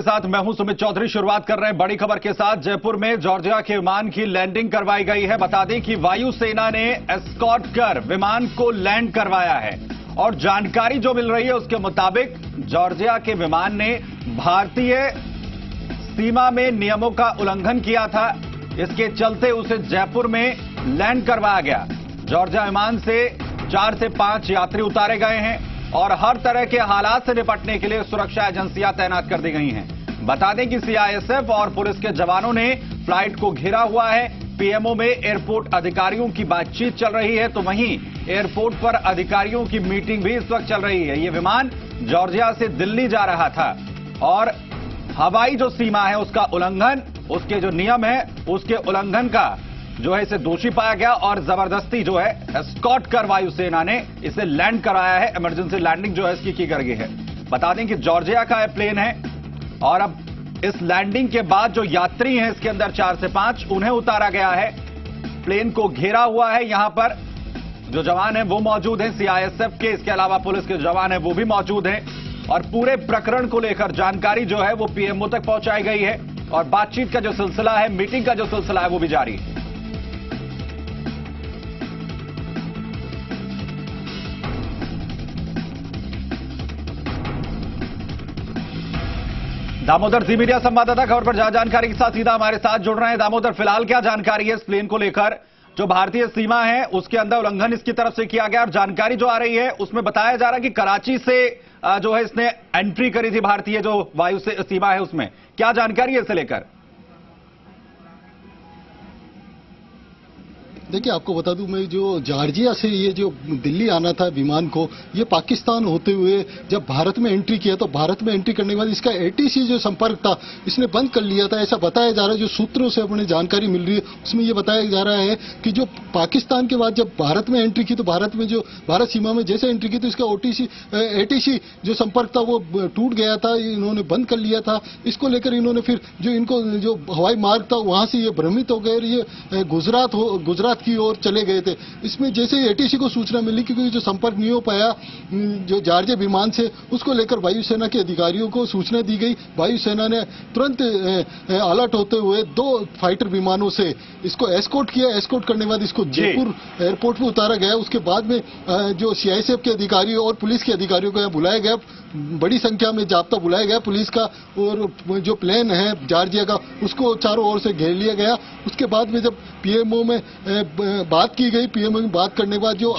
आपके साथ मैं हूँ सुमित चौधरी। शुरुआत कर रहे हैं बड़ी खबर के साथ। जयपुर में जॉर्जिया के विमान की लैंडिंग करवाई गई है। बता दें कि वायुसेना ने एस्कॉट कर विमान को लैंड करवाया है। और जानकारी जो मिल रही है उसके मुताबिक जॉर्जिया के विमान ने भारतीय सीमा में नियमों का उल्लंघन किया था। इसके चलते उसे जयपुर में लैंड करवाया गया। जॉर्जिया विमान से चार से पाँच यात्री उतारे गए हैं। और हर तरह के हालात से निपटने के लिए सुरक्षा एजेंसियाँ तैनात कर दी गई हैं। बता दें कि सीआईएसएफ और पुलिस के जवानों ने फ़्लाइट को घेरा हुआ है। पीएमओ में एयरपोर्ट अधिकारियों की बातचीत चल रही है तो वहीं एयरपोर्ट पर अधिकारियों की मीटिंग भी इस वक्त चल रही है। ये विमान जॉर्जिया से दिल्ली जा रहा था और हवाई जो सीमा है उसका उल्लंघन, उसके जो नियम है, उसके उल्लंघन का जो है इसे दोषी पाया गया और ज़बरदस्ती जो है स्कॉट कर वायुसेना ने इसे लैंड कराया है। इमरजेंसी लैंडिंग जो है इसकी की गई है। बता दें कि जॉर्जिया का यह प्लेन है और अब इस लैंडिंग के बाद जो यात्री हैं इसके अंदर चार से पाँच, उन्हें उतारा गया है। प्लेन को घेरा हुआ है यहाँ पर। जो जवान है वो मौजूद हैं सीआईएसएफ के। इसके अलावा पुलिस के जवान है वो भी मौजूद हैं। और पूरे प्रकरण को लेकर जानकारी जो है वो पीएमओ तक पहुंचाई गई है। और बातचीत का जो सिलसिला है मीटिंग का जो सिलसिला है वो भी जारी है। दामोदर जी मीडिया संवाददाता, खबर पर ज़्यादा जानकारी के साथ सीधा हमारे साथ जुड़ रहे हैं। दामोदर, फ़िलहाल क्या जानकारी है इस प्लेन को लेकर? जो भारतीय सीमा है, उसके अंदर उल्लंघन इसकी तरफ़ से किया गया और जानकारी जो आ रही है, उसमें बताया जा रहा है कि कराची से जो है इसने एंट्री करी थी भारतीय जो वायु सीमा है उसमें। क्या जानकारी है इसे लेकर? देखिए, आपको बता दूँ, मैं जो जॉर्जिया से ये जो दिल्ली आना था विमान को, ये पाकिस्तान होते हुए जब भारत में एंट्री किया तो भारत में एंट्री करने के बाद इसका एटीसी जो संपर्क था, इसने बंद कर लिया था। ऐसा बताया जा रहा है, जो सूत्रों से अपने जानकारी मिल रही है, उसमें ये बताया जा रहा है कि जो पाकिस्तान के बाद जब भारत में एंट्री की तो भारत में जो, भारत सीमा में जैसे एंट्री की तो इसका ओटीसी एटीसी जो संपर्क था, वो टूट गया था, इन्होंने बंद कर लिया था। इसको लेकर इन्होंने फिर जो इनको, जो हवाई मार्ग था, वहाँ से ये भ्रमित हो गए ये गुजरात हो, गुजरात की ओर चले गए थे। इसमें जैसे ही एटीसी को सूचना मिली क्योंकि जो संपर्क नहीं हो पाया जो जार्जे विमान से उसको लेकर वायुसेना के अधिकारियों को सूचना दी गई। वायुसेना ने तुरंत अलर्ट होते हुए दो फाइटर विमानों से इसको एस्कोट किया। एस्कोट करने के बाद इसको जयपुर एयरपोर्ट पर उतारा गया। उसके बाद में जो सीआईएसएफ के अधिकारी और पुलिस के अधिकारियों को यहाँ बुलाया गया। बड़ी संख्या में जाब्ता बुलाया गया पुलिस का और जो प्लेन है जार्जिया का उसको चारों ओर से घेर लिया गया। उसके बाद में जब पीएमओ में बात की गई पीएमओ में बात करने के बाद जो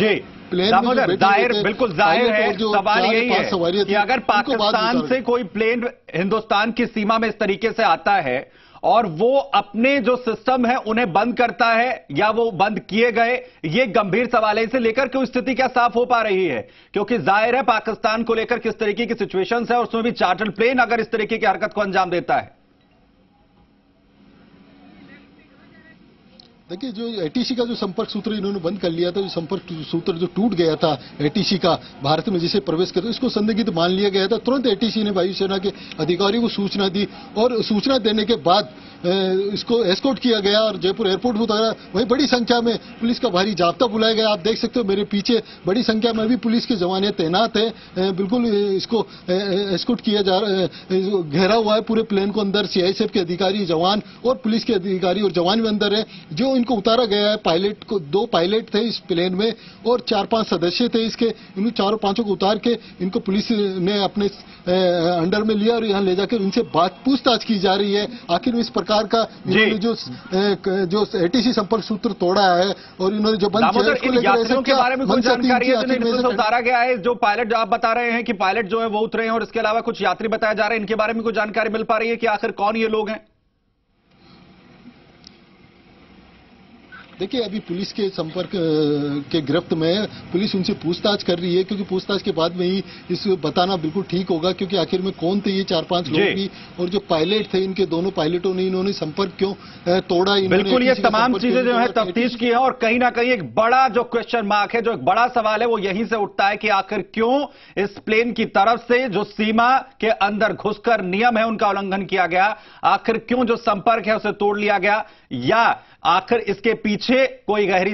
प्लेन ज़ाहिर बिल्कुल ज़ाहिर है सवाल यही है कि अगर पाकिस्तान से कोई प्लेन हिंदुस्तान की सीमा में इस तरीके से आता है और वो अपने जो सिस्टम है, उन्हें बंद करता है, या वो बंद किए गए, ये गंभीर सवाल है। इसे लेकर क्यों स्थिति क्या साफ़ हो पा रही है? क्योंकि ज़ाहिर है, पाकिस्तान को लेकर किस तरीके की सिचुएशन है उसमें भी चार्टर्ड प्लेन अगर इस तरीके की हरकत को अंजाम देता है। देखिए, जो एटीसी का जो संपर्क सूत्र इन्होंने बंद कर लिया था, जो संपर्क सूत्र जो टूट गया था एटीसी का, भारत में जिसे प्रवेश करते इसको संदिग्ध मान लिया गया था। तुरंत एटीसी ने वायुसेना के अधिकारियों को सूचना दी और सूचना देने के बाद इसको एस्कोट किया गया और जयपुर एयरपोर्ट में उतारा। वहीं बड़ी संख्या में पुलिस का भारी जाब्ता बुलाया गया। आप देख सकते हो मेरे पीछे बड़ी संख्या में भी पुलिस के जवान तैनात है। बिल्कुल इसको एस्कोट किया जा घेरा हुआ है पूरे प्लेन को अंदर। सीआईएसएफ के अधिकारी, जवान और पुलिस के अधिकारी और जवान भी अंदर है, जो इनको उतारा गया है। पायलट को, दो पायलट थे इस प्लेन में और चार पाँच सदस्य थे इसके। इन चारों पाँचों को उतार के इनको पुलिस ने अपने अंडर में लिया और यहाँ ले जाकर उनसे बात पूछताछ की जा रही है। आखिर इस प्रकार प्रकार का इन्होंने जो जो एटीसी संपर्क सूत्र तोड़ा है और इन्होंने जो बंद किया के बारे में कुछ जानकारी है उतारा गया है? जो पायलट आप बता रहे हैं कि पायलट जो है वो उतरे हैं और इसके अलावा कुछ यात्री बताया जा रहे हैं इनके बारे में कुछ जानकारी मिल पा रही है कि आखिर कौन ये लोग हैं? देखिए अभी पुलिस के संपर्क के गिरफ्त में पुलिस उनसे पूछताछ कर रही है क्योंकि पूछताछ के बाद में ही इस बताना बिल्कुल ठीक होगा क्योंकि आखिर में कौन थे ये चार पाँच लोग भी और जो पायलट थे इनके दोनों पायलटों ने इन्होंने संपर्क क्यों तोड़ा बिल्कुल ये तमाम चीज़ें जो है तफ्तीश की है और कहीं ना कहीं एक बड़ा जो क्वेश्चन मार्क है जो एक बड़ा सवाल है वो यहीं से उठता है कि आखिर क्यों इस प्लेन की तरफ़ से जो सीमा के अंदर घुसकर नियम है उनका उल्लंघन किया गया आखिर क्यों जो संपर्क है उसे तोड़ लिया गया या आखिर इसके पीछे कोई गहरी